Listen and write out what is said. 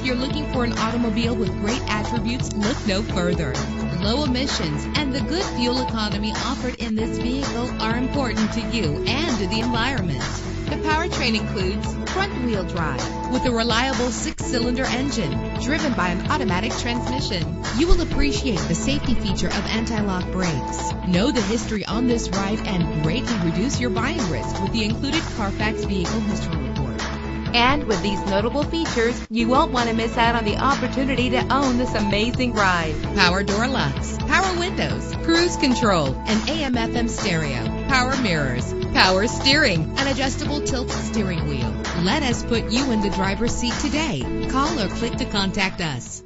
If you're looking for an automobile with great attributes, look no further. Low emissions and the good fuel economy offered in this vehicle are important to you and to the environment. The powertrain includes front-wheel drive with a reliable six-cylinder engine driven by an automatic transmission. You will appreciate the safety feature of anti-lock brakes. Know the history on this ride and greatly reduce your buying risk with the included Carfax Vehicle History. And with these notable features, you won't want to miss out on the opportunity to own this amazing ride. Power door locks, power windows, cruise control, an AM FM stereo, power mirrors, power steering, an adjustable tilt steering wheel. Let us put you in the driver's seat today. Call or click to contact us.